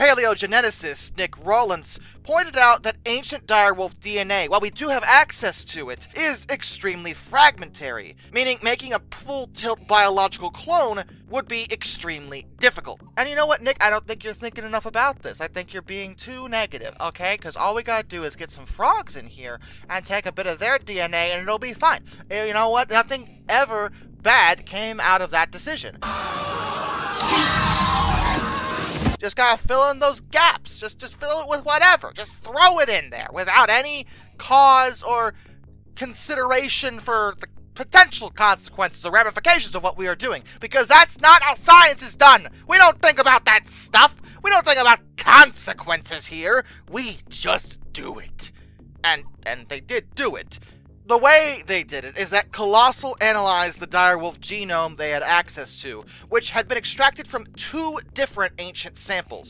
paleogeneticist Nic Rawlence pointed out that ancient direwolf DNA, while we do have access to it, is extremely fragmentary, meaning making a full tilt biological clone would be extremely difficult. And you know what, Nic? I don't think you're thinking enough about this. I think you're being too negative, okay? Because all we gotta do is get some frogs in here and take a bit of their DNA and it'll be fine. Eh, you know what? Nothing ever bad came out of that decision. Just gotta fill in those gaps. Just just fill it with whatever. Just throw it in there without any cause or consideration for the potential consequences or ramifications of what we are doing. Because that's not how science is done. We don't think about that stuff. We don't think about consequences here. We just do it. And and they did do it. The way they did it is that Colossal analyzed the direwolf genome they had access to, which had been extracted from two different ancient samples.